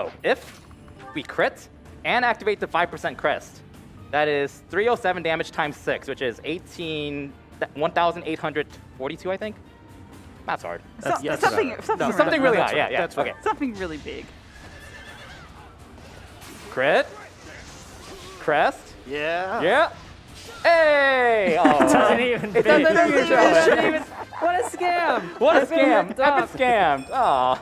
Oh, if we crit and activate the 5% crest, that is 307 damage times 6, which is 18, 1,842, I think? That's hard. So- yes, something, something, No, Something really, that's high, right, yeah, yeah. that's right. Something really big. Crit. Crest. Yeah. Yeah. Hey! Oh. Doesn't even It doesn't beat. even it. Doesn't even- What a scam! What a scam! I've been scammed. Oh.